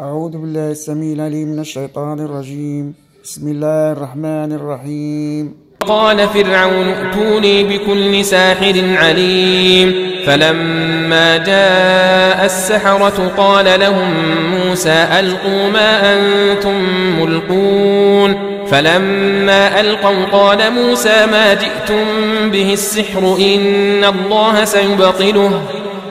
أعوذ بالله السميع العليم من الشيطان الرجيم. بسم الله الرحمن الرحيم. قال فرعون ائتوني بكل ساحر عليم. فلما جاء السحرة قال لهم موسى ألقوا ما أنتم ملقون. فلما ألقوا قال موسى ما جئتم به السحر إن الله سيبطله.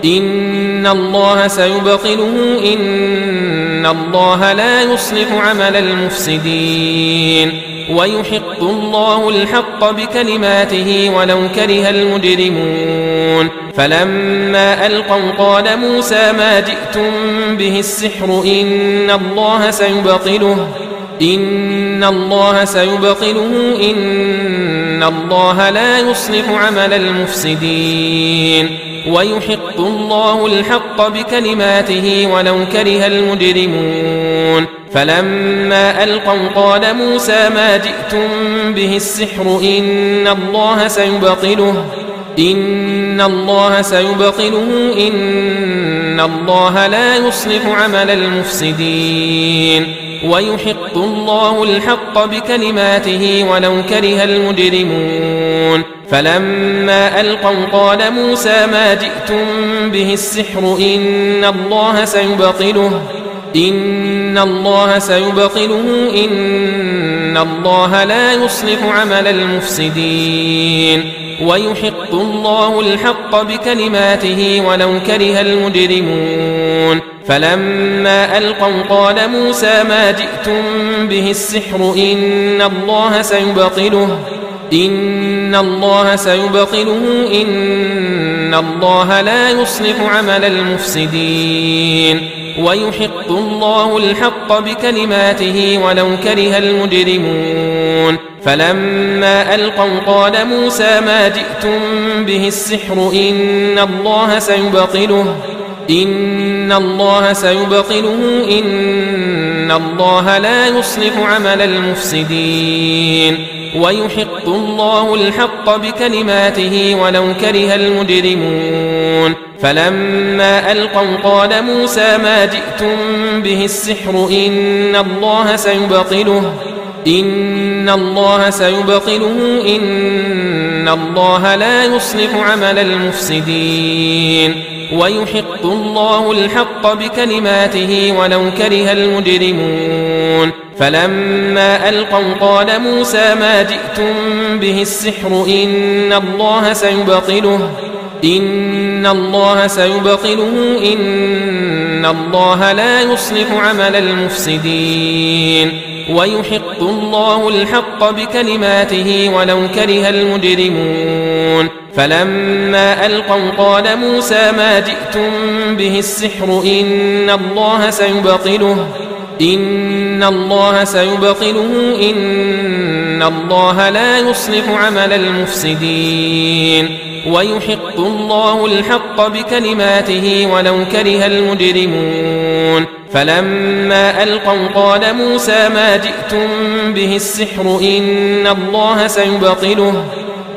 إن الله سيبطله إن الله لا يصلح عمل المفسدين ويحق الله الحق بكلماته ولو كره المجرمون فلما ألقوا قال موسى ما جئتم به السحر إن الله سيبطله إن الله سيبطله إن الله لا يصلح عمل المفسدين ويحق الله الحق بكلماته ولو كره المجرمون. فلما ألقوا قال موسى ما جئتم به السحر إن الله سيبطله إن الله سيبطله إن الله لا يصلح عمل المفسدين. ويحق الله الحق بكلماته ولو كره المجرمون. فلما ألقوا قال موسى ما جئتم به السحر إن الله سيبطله إن الله سيبطله إن الله لا يصلح عمل المفسدين. ويحق الله الحق بكلماته ولو كره المجرمون. فلما ألقوا قال موسى ما جئتم به السحر إن الله سيبطله إن الله سيبطله إن الله لا يصلح عمل المفسدين ويحق الله الحق بكلماته ولو كره المجرمون فلما ألقوا قال موسى ما جئتم به السحر إن الله سيبطله إن الله سيبطله إن الله لا يصلح عمل المفسدين ويحق الله الحق بكلماته ولو كره المجرمون. فلما ألقوا قال موسى ما جئتم به السحر إن الله سيبطله إن الله سيبطله إن الله لا يصلح عمل المفسدين. ويحق الله الحق بكلماته ولو كره المجرمون. فلما ألقوا قال موسى ما جئتم به السحر إن الله سيبطله إن الله سيبطله إن الله لا يصلح عمل المفسدين. ويحق الله الحق بكلماته ولو كره المجرمون. فلما ألقوا قال موسى ما جئتم به السحر إن الله سيبطله إن الله سيبطله إن الله لا يصلح عمل المفسدين. ويحق الله الحق بكلماته ولو كره المجرمون. فلما ألقوا قال موسى ما جئتم به السحر إن الله سيبطله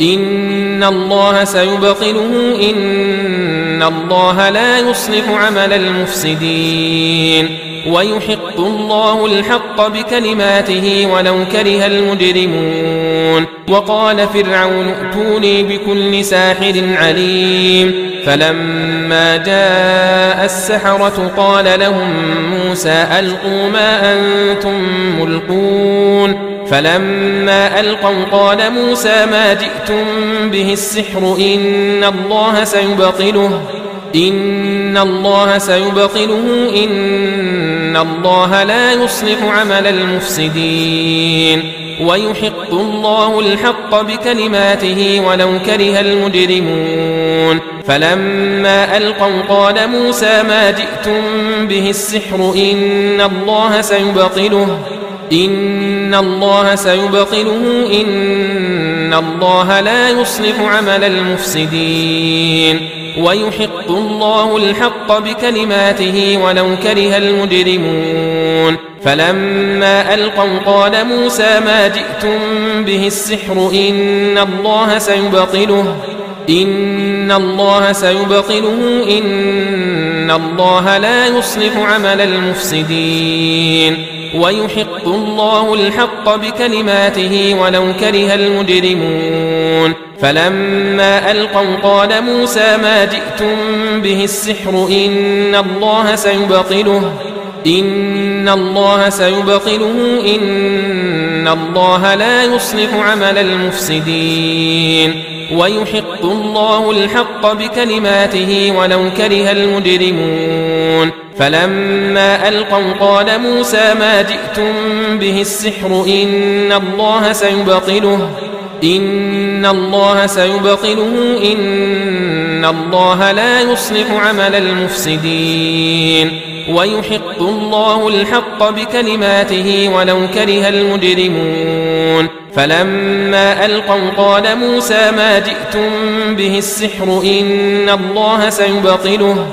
إن الله سيبطله إن الله لا يصلح عمل المفسدين. ويحق الله الحق بكلماته ولو كره المجرمون. وقال فرعون ائتوني بكل ساحر عليم. فلما جاء السحرة قال لهم موسى ألقوا ما أنتم ملقون. فلما ألقوا قال موسى ما جئتم به السحر إن الله سيبطله إن الله سيبطله إن الله لا يصلح عمل المفسدين. ويحق الله الحق بكلماته ولو كره المجرمون. فلما ألقوا قال موسى ما جئتم به السحر إن الله سيبطله إن الله سيبطله إن الله لا يصلح عمل المفسدين. ويحق الله الحق بكلماته ولو كره المجرمون. فلما ألقوا قال موسى ما جئتم به السحر إن الله سيبطله إن الله سيبطله إن الله لا يصلح عمل المفسدين. ويحق الله الحق بكلماته ولو كره المجرمون. فلما ألقوا قال موسى ما جئتم به السحر إن الله سيبطله إن الله سيبطله إن الله لا يصلح عمل المفسدين. ويحق الله الحق بكلماته ولو كره المجرمون. فلما ألقوا قال موسى ما جئتم به السحر إن الله سيبطله إن الله سيبطله إن الله لا يصلح عمل المفسدين. ويحق الله الحق بكلماته ولو كره المجرمون. فلما ألقوا قال موسى ما جئتم به السحر إن الله سيبطله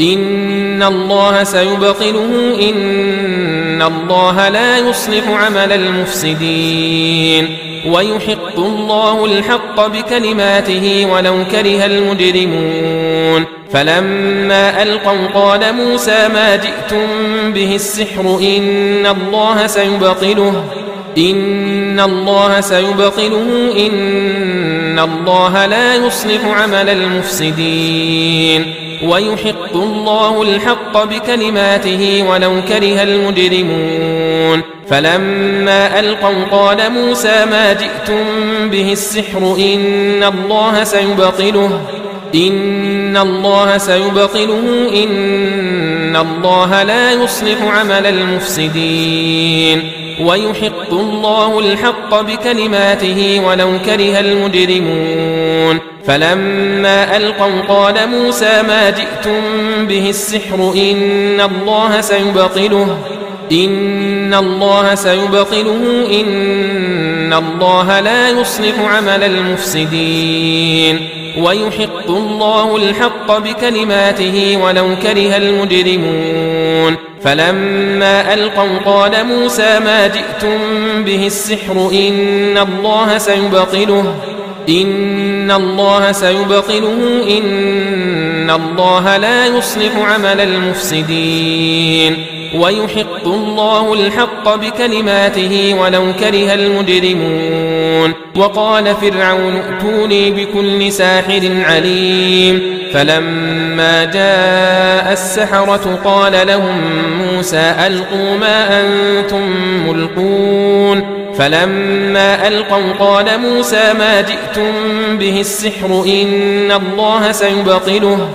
إن الله سيبطله إن الله لا يصلح عمل المفسدين. ويحق الله الحق بكلماته ولو كره المجرمون. فلما ألقوا قال موسى ما جئتم به السحر إن الله سيبطله إن الله سيبطله إن الله لا يصلح عمل المفسدين. ويحق الله الحق بكلماته ولو كره المجرمون. فلما ألقوا قال موسى ما جئتم به السحر إن الله سيبطله إن الله سيبطله إن الله لا يصلح عمل المفسدين ويحق الله الحق بكلماته ولو كره المجرمون فلما ألقوا قال موسى ما جئتم به السحر إن الله سيبطله إن الله سيبطله إن الله لا يصلح عمل المفسدين ويحق الله الحق بكلماته ولو كره المجرمون. فلما ألقوا قال موسى ما جئتم به السحر إن الله سيبطله إن الله سيبطله إن الله لا يصلح عمل المفسدين. ويحق الله الحق بكلماته ولو كره المجرمون. وقال فرعون ائتوني بكل ساحر عليم. فلما جاء السحرة قال لهم موسى ألقوا ما أنتم ملقون. فلما ألقوا قال موسى ما جئتم به السحر إن الله سيبطله.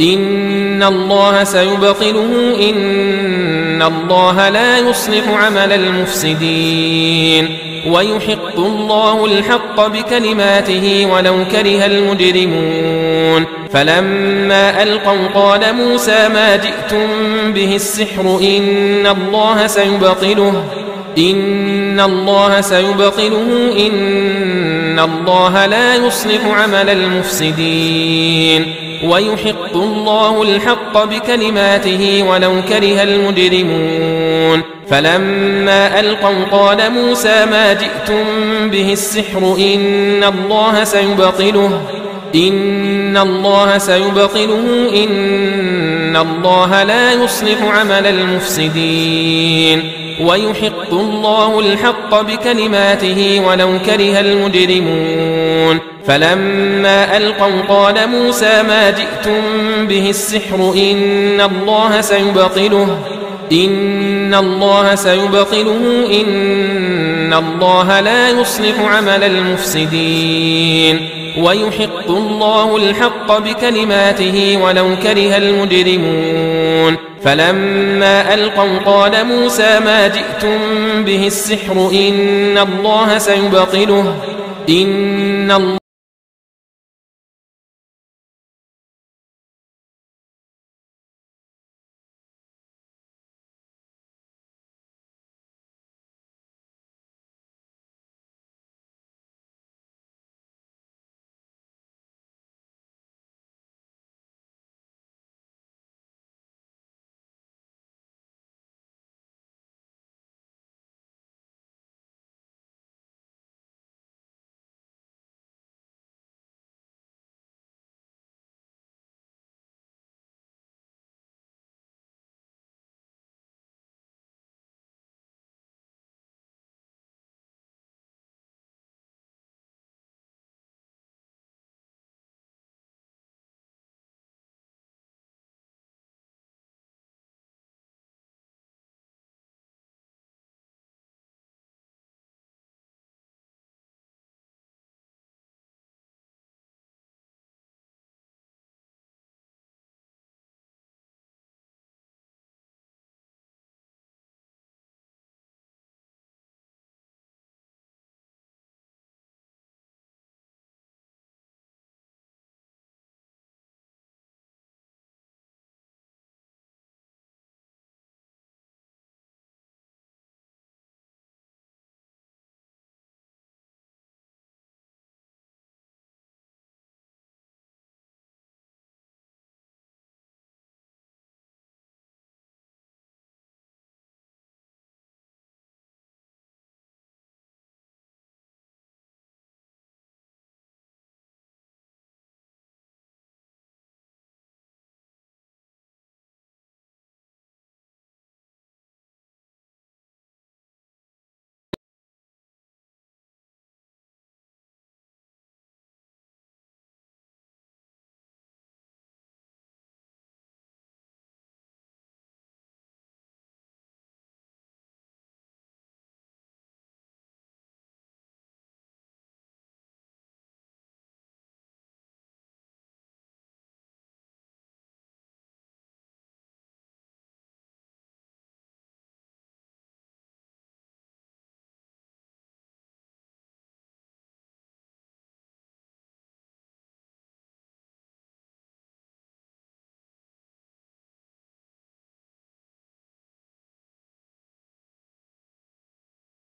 إن الله سيبطله إن الله لا يصلح عمل المفسدين. ويحق الله الحق بكلماته ولو كره المجرمون. فلما ألقوا قال موسى ما جئتم به السحر إن الله سيبطله إن الله سيبطله إن الله لا يصلح عمل المفسدين. ويحق الله الحق بكلماته ولو كره المجرمون. فلما ألقوا قال موسى ما جئتم به السحر إن الله سيبطله إن الله سيبطله إن الله لا يصلح عمل المفسدين. ويحق الله الحق بكلماته ولو كره المجرمون. فلما ألقوا قال موسى ما جئتم به السحر إن الله سيبطله إن الله سيبطله إن الله لا يصلح عمل المفسدين. ويحق الله الحق بكلماته ولو كره المجرمون. فلما ألقوا قال موسى ما جئتم به السحر إن الله سيبطله إن الله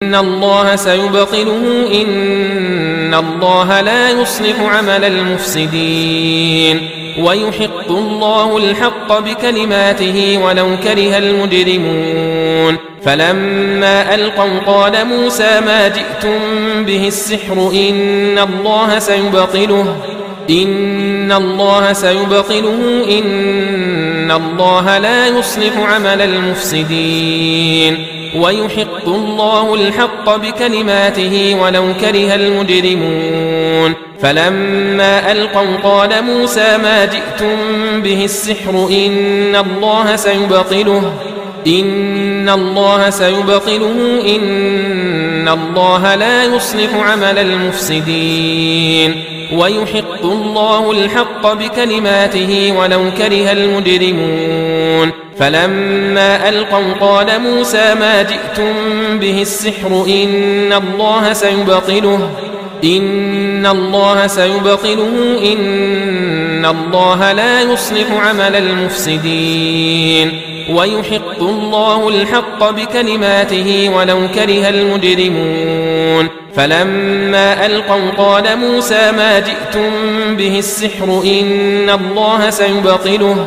إن الله سيبطله إن الله لا يصلح عمل المفسدين ويحق الله الحق بكلماته ولو كره المجرمون فلما ألقوا قال موسى ما جئتم به السحر إن الله سيبطله إن الله سيبطله إن الله لا يصلح عمل المفسدين ويحق الله الحق بكلماته ولو كره المجرمون. فلما ألقوا قال موسى ما جئتم به السحر إن الله سيبطله إن الله سيبطله إن الله لا يصلح عمل المفسدين. ويحق الله الحق بكلماته ولو كره المجرمون. فلما ألقوا قال موسى ما جئتم به السحر إن الله سيبطله إن الله سيبطله إن الله لا يصلح عمل المفسدين. ويحق الله الحق بكلماته ولو كره المجرمون. فلما ألقوا قال موسى ما جئتم به السحر إن الله سيبطله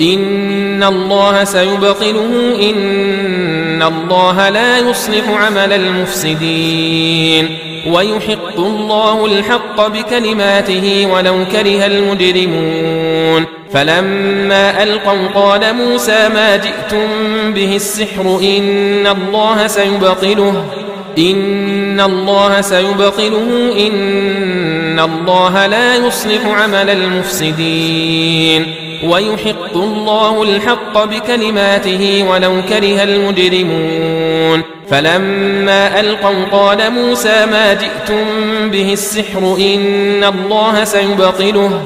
إن الله سيبطله إن الله لا يصلح عمل المفسدين. ويحق الله الحق بكلماته ولو كره المجرمون. فلما ألقوا قال موسى ما جئتم به السحر إن الله سيبطله إن الله سيبطله إن الله لا يصلح عمل المفسدين. ويحق الله الحق بكلماته ولو كره المجرمون. فلما ألقوا قال موسى ما جئتم به السحر إن الله سيبطله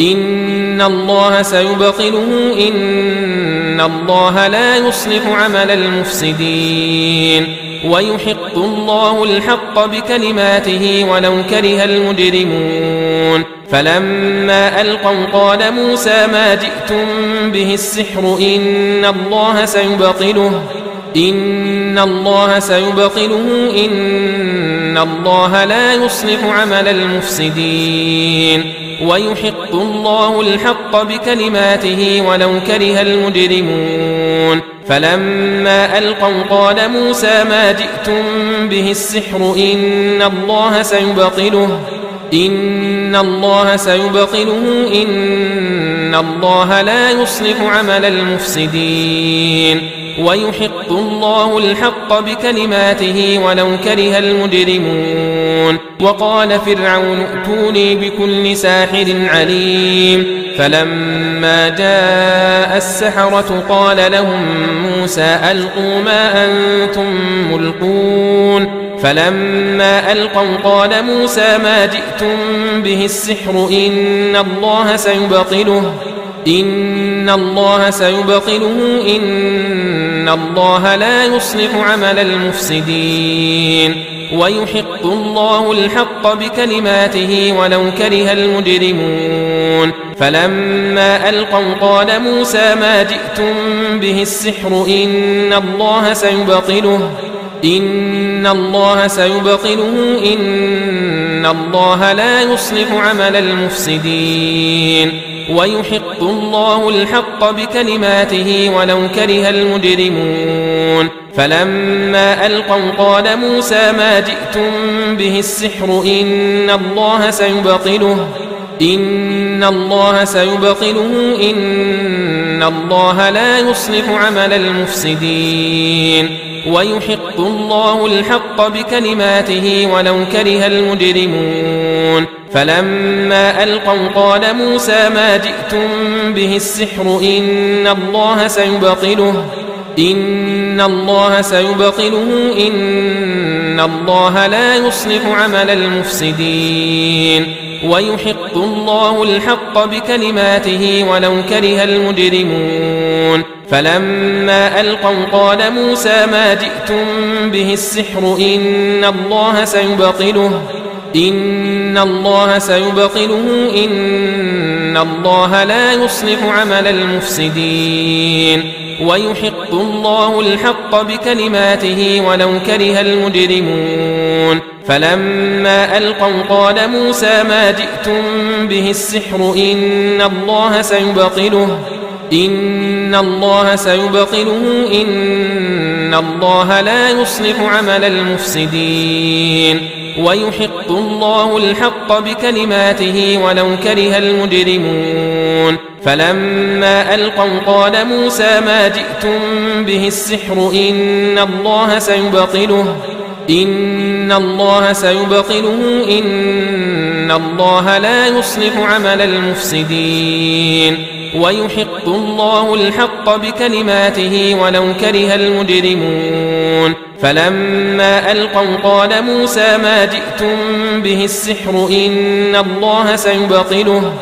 إن الله سيبطله إن الله لا يصلح عمل المفسدين. ويحق الله الحق بكلماته ولو كره المجرمون. فلما ألقوا قال موسى ما جئتم به السحر إن الله سيبطله إن الله سيبطله إن الله لا يصلح عمل المفسدين. ويحق الله الحق بكلماته ولو كره المجرمون. فلما ألقوا قال موسى ما جئتم به السحر إن الله سيبطله إن الله سيبطله إن الله لا يصلح عمل المفسدين. ويحق الله الحق بكلماته ولو كره المجرمون. وقال فرعون ائتوني بكل ساحر عليم. فلما جاء السحرة قال لهم موسى ألقوا ما أنتم ملقون. فلما ألقوا قال موسى ما جئتم به السحر إن الله سيبطله إن الله سيبطله إن الله لا يصلح عمل المفسدين ويحق الله الحق بكلماته ولو كره المجرمون فلما ألقوا قال موسى ما جئتم به السحر إن الله سيبطله إن الله سيبطله إن الله لا يصلح عمل المفسدين ويحق الله الحق بكلماته ولو كره المجرمون. فلما ألقوا قال موسى ما جئتم به السحر إن الله سيبطله إن الله سيبطله إن الله لا يصلح عمل المفسدين. ويحق الله الحق بكلماته ولو كره المجرمون. فلما ألقوا قال موسى ما جئتم به السحر إن الله سيبطله إن الله سيبطله إن الله لا يصلح عمل المفسدين. ويحق الله الحق بكلماته ولو كره المجرمون. فلما ألقوا قال موسى ما جئتم به السحر إن الله سيبطله إن الله سيبطله إن الله لا يصلح عمل المفسدين. ويحق الله الحق بكلماته ولو كره المجرمون. فلما ألقوا قال موسى ما جئتم به السحر إن الله سيبطله إن الله سيبطله إن الله لا يصلح عمل المفسدين. ويحق الله الحق بكلماته ولو كره المجرمون. فلما ألقوا قال موسى ما جئتم به السحر إن الله سيبطله إن الله سيبطله إن الله لا يصلح عمل المفسدين. ويحق الله الحق بكلماته ولو كره المجرمون. فلما ألقوا قال موسى ما جئتم به السحر إن الله سيبطله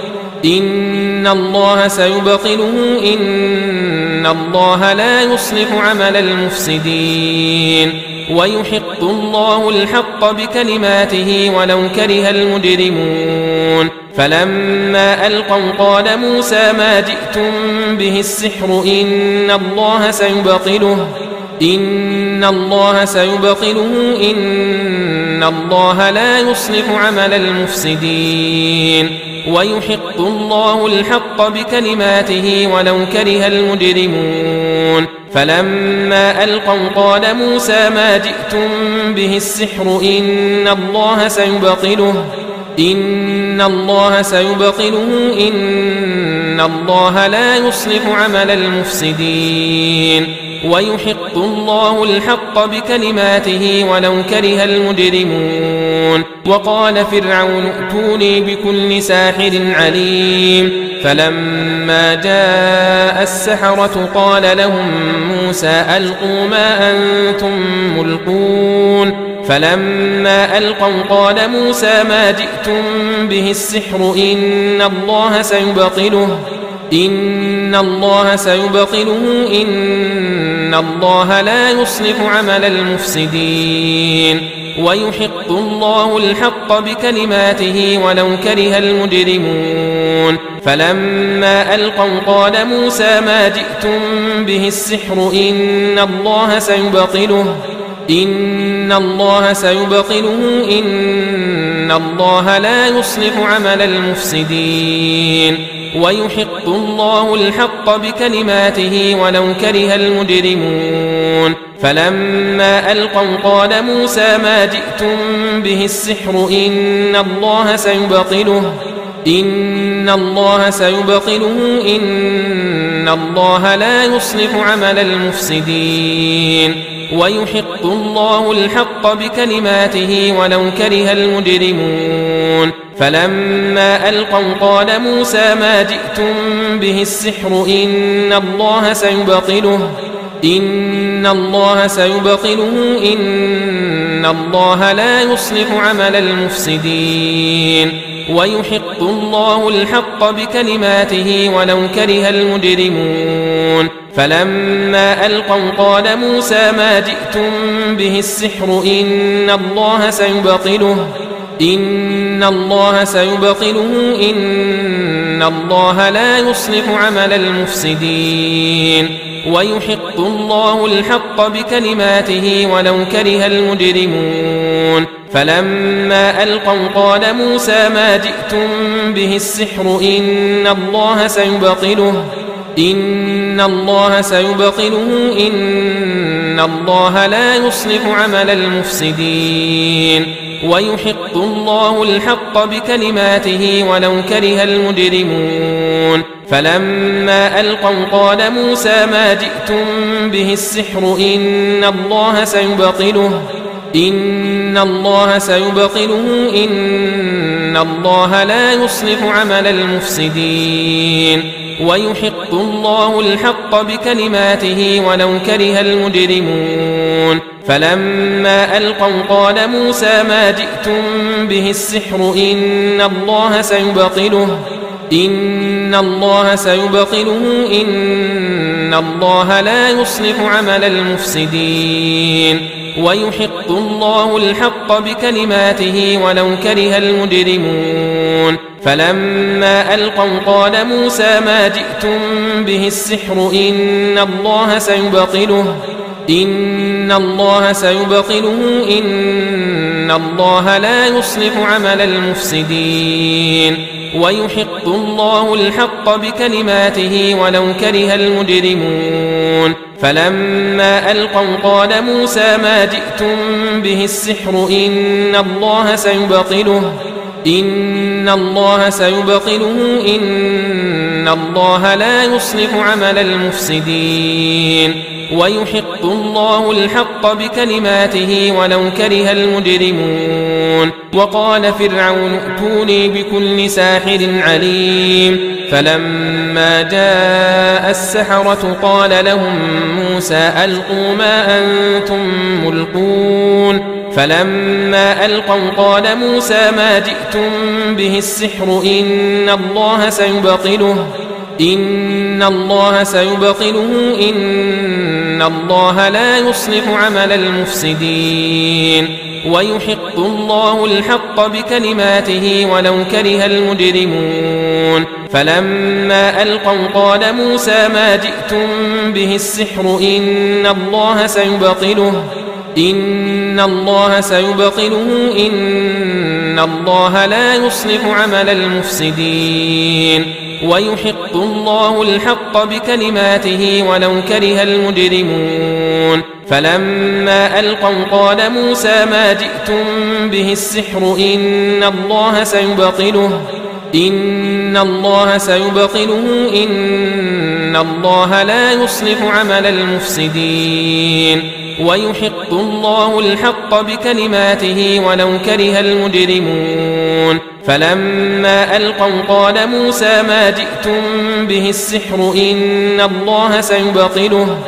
إن الله سيبطله إن الله لا يصلح عمل المفسدين. ويحق الله الحق بكلماته ولو كره المجرمون. فلما ألقوا قال موسى ما جئتم به السحر إن الله سيبطله إن الله سيبطله إن الله لا يصلح عمل المفسدين. ويحق الله الحق بكلماته ولو كره المجرمون. فلما ألقوا قال موسى ما جئتم به السحر إن الله سيبطله إن الله سيبطله إن الله لا يصلح عمل المفسدين. ويحق الله الحق بكلماته ولو كره المجرمون. وقال فرعون ائتوني بكل ساحر عليم. فلما جاء السحرة قال لهم موسى ألقوا ما أنتم ملقون. فلما ألقوا قال موسى ما جئتم به السحر إن الله سيبطله إن الله سيبطله إن الله لا يصلح عمل المفسدين. ويحق الله الحق بكلماته ولو كره المجرمون. فلما ألقوا قال موسى ما جئتم به السحر إن الله سيبطله إن الله سيبطله إن الله لا يصلح عمل المفسدين. ويحق الله الحق بكلماته ولو كره المجرمون. فلما ألقوا قال موسى ما جئتم به السحر إن الله سيبطله إن الله سيبطله إن الله لا يصلح عمل المفسدين. ويحق الله الحق بكلماته ولو كره المجرمون. فلما ألقوا قال موسى ما جئتم به السحر إن الله سيبطله إن الله سيبطله إن الله لا يصلح عمل المفسدين. ويحق الله الحق بكلماته ولو كره المجرمون. فلما ألقوا قال موسى ما جئتم به السحر إن الله سيبطله إن الله سيبطله إن الله لا يصلح عمل المفسدين. ويحق الله الحق بكلماته ولو كره المجرمون. فلما ألقوا قال موسى ما جئتم به السحر إن الله سيبطله إن الله سيبطله إن الله لا يصلح عمل المفسدين. ويحق الله الحق بكلماته ولو كره المجرمون. فلما ألقوا قال موسى ما جئتم به السحر إن الله سيبطله إن الله سيبطله إن الله لا يصلح عمل المفسدين. ويحق الله الحق بكلماته ولو كره المجرمون. فلما ألقوا قال موسى ما جئتم به السحر إن الله سيبطله إن الله سيبطله إن الله لا يصلح عمل المفسدين ويحق الله الحق بكلماته ولو كره المجرمون فلما ألقوا قال موسى ما جئتم به السحر إن الله سيبطله إن الله سيبطله إن الله لا يصلح عمل المفسدين ويحق الله الحق بكلماته ولو كره المجرمون. فلما ألقوا قال موسى ما جئتم به السحر إن الله سيبطله إن الله سيبطله إن الله لا يصلح عمل المفسدين. ويحق الله الحق بكلماته ولو كره المجرمون. وقال فرعون ائتوني بكل ساحر عليم. فلما جاء السحرة قال لهم موسى ألقوا ما أنتم ملقون. فلما ألقوا قال موسى ما جئتم به السحر إن الله سيبطله. إن الله سيبطله إن الله لا يصلح عمل المفسدين ويحق الله الحق بكلماته ولو كره المجرمون فلما ألقوا قال موسى ما جئتم به السحر إن الله سيبطله إن الله سيبطله إن الله لا يصلح عمل المفسدين ويحق الله الحق بكلماته ولو كره المجرمون. فلما ألقوا قال موسى ما جئتم به السحر إن الله سيبطله إن الله سيبطله إن الله لا يصلح عمل المفسدين. ويحق الله الحق بكلماته ولو كره المجرمون. فلما ألقوا قال موسى ما جئتم به السحر إن الله سيبطله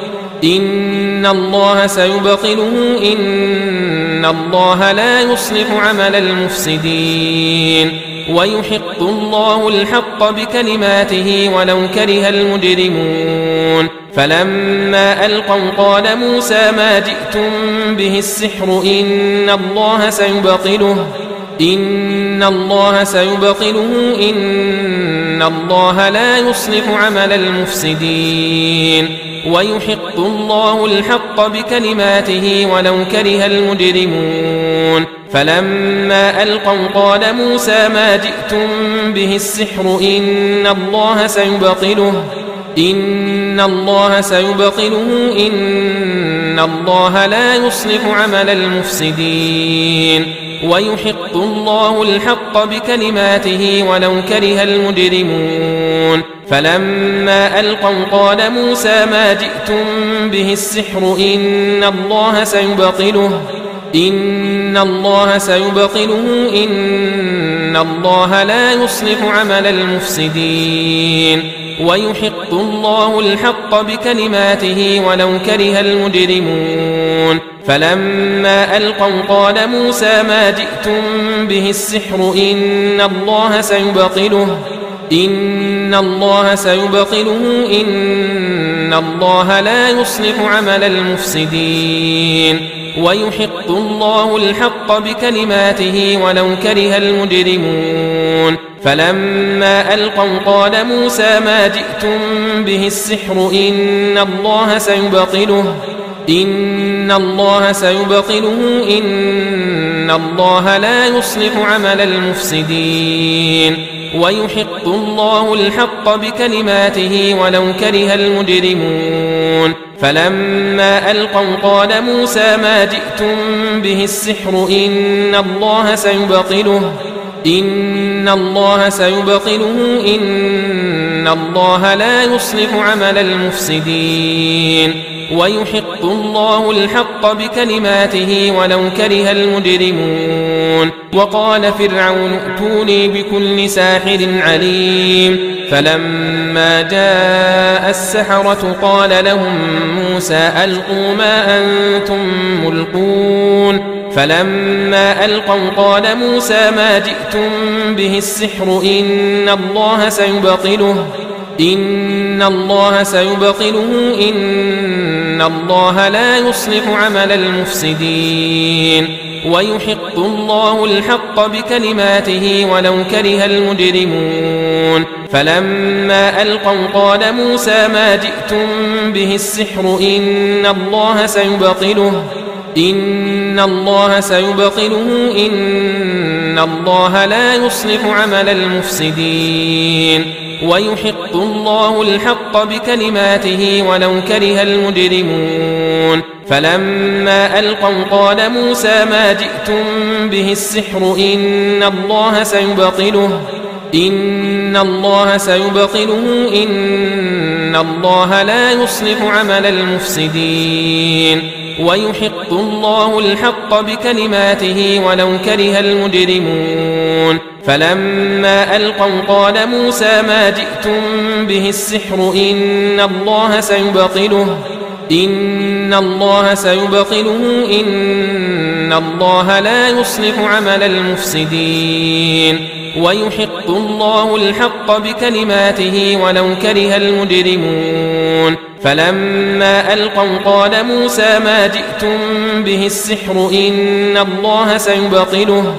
إن الله سيبطله إن الله لا يصلح عمل المفسدين. ويحق الله الحق بكلماته ولو كره المجرمون. فلما ألقوا قال موسى ما جئتم به السحر إن الله سيبطله إن الله سيبطله إن الله لا يصلح عمل المفسدين. ويحق الله الحق بكلماته ولو كره المجرمون. فلما ألقوا قال موسى ما جئتم به السحر إن الله سيبطله إن الله سيبطله إن الله لا يصلح عمل المفسدين. ويحق الله الحق بكلماته ولو كره المجرمون. فلما ألقوا قال موسى ما جئتم به السحر إن الله سيبطله إن الله سيبطله إن الله لا يصلح عمل المفسدين. ويحق الله الحق بكلماته ولو كره المجرمون. فلما ألقوا قال موسى ما جئتم به السحر إن الله سيبطله إن الله سيبطله إن الله لا يصلح عمل المفسدين. ويحق الله الحق بكلماته ولو كره المجرمون. فلما ألقوا قال موسى ما جئتم به السحر إن الله سيبطله إن الله سيبطله إن الله لا يصلح عمل المفسدين. ويحق الله الحق بكلماته ولو كره المجرمون. فلما ألقوا قال موسى ما جئتم به السحر إن الله سيبطله إن الله سيبطله إن الله لا يصلح عمل المفسدين. ويحق الله الحق بكلماته ولو كره المجرمون. وقال فرعون ائتوني بكل ساحر عليم. فلما جاء السحرة قال لهم موسى ألقوا ما أنتم ملقون. فلما ألقوا قال موسى ما جئتم به السحر إن الله سيبطله. إن الله سيبطله. إن الله لا يصلح عمل المفسدين. ويحق الله الحق بكلماته ولو كره المجرمون. فلما ألقوا قال موسى ما جئتم به السحر إن الله سيبطله إن الله سيبطله إن الله لا يصلح عمل المفسدين. ويحق الله الحق بكلماته ولو كره المجرمون. فلما ألقوا قال موسى ما جئتم به السحر إن الله سيبطله إن الله سيبطله إن الله لا يصلح عمل المفسدين. ويحق الله الحق بكلماته ولو كره المجرمون. فلما ألقوا قال موسى ما جئتم به السحر إن الله سيبطله إن الله سيبطله إن الله لا يصلح عمل المفسدين. ويحق الله الحق بكلماته ولو كره المجرمون. فلما ألقوا قال موسى ما جئتم به السحر إن الله سيبطله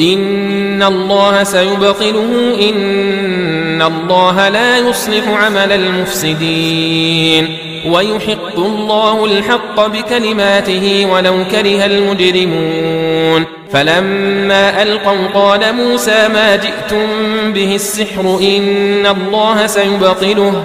إن الله سيبطله إن الله لا يصلح عمل المفسدين. ويحق الله الحق بكلماته ولو كره المجرمون. فلما ألقوا قال موسى ما جئتم به السحر إن الله سيبطله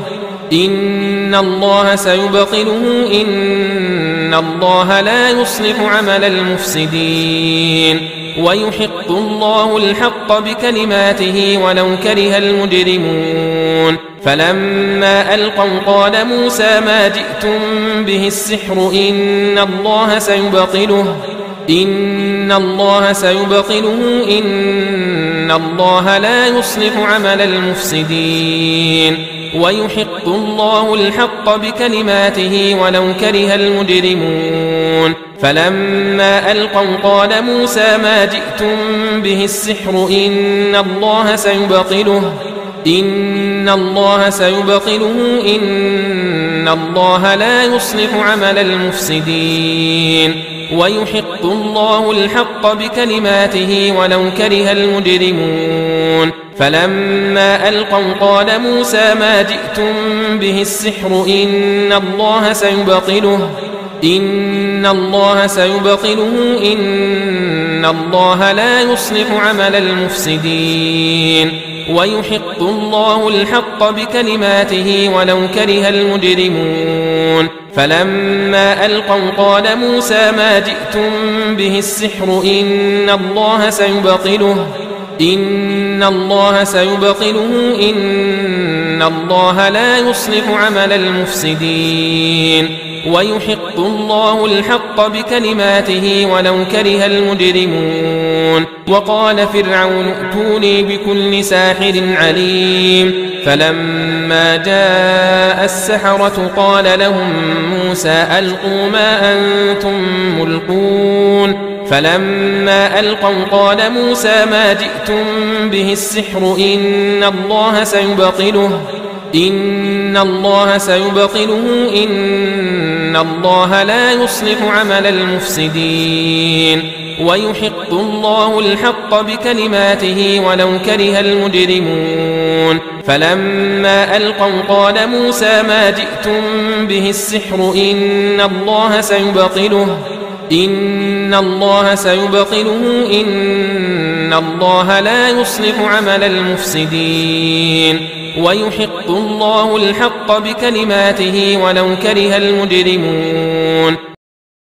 إن الله سيبطله إن الله لا يصلح عمل المفسدين. ويحق الله الحق بكلماته ولو كره المجرمون. فلما ألقوا قال موسى ما جئتم به السحر إن الله سيبطله إن الله سيبطله إن الله لا يصلح عمل المفسدين. ويحق الله الحق بكلماته ولو كره المجرمون. فلما ألقوا قال موسى ما جئتم به السحر إن الله سيبطله إن الله سيبطله إن الله لا يصلح عمل المفسدين. ويحق الله الحق بكلماته ولو كره المجرمون. فلما ألقوا قال موسى ما جئتم به السحر إن الله سيبطله إن الله سيبطله إن الله لا يصلح عمل المفسدين. ويحق الله الحق بكلماته ولو كره المجرمون. فلما ألقوا قال موسى ما جئتم به السحر إن الله سيبطله إن الله سيبطله إن الله لا يصلح عمل المفسدين. ويحق الله الحق بكلماته ولو كره المجرمون. وقال فرعون ائتوني بكل ساحر عليم. فلما جاء السحرة قال لهم موسى ألقوا ما أنتم ملقون. فلما ألقوا قال موسى ما جئتم به السحر إن الله سيبطله. إن الله سيبطله إن الله لا يصلح عمل المفسدين. ويحق الله الحق بكلماته ولو كره المجرمون. فلما ألقوا قال موسى ما جئتم به السحر إن الله سيبطله إن الله سيبطله إن الله لا يصلح عمل المفسدين. ويحق الله الحق بكلماته ولو كره المجرمون.